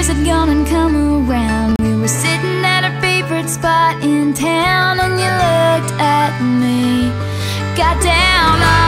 years had gone and come around. We were sitting at our favorite spot in town And you looked at me. Got Goddamn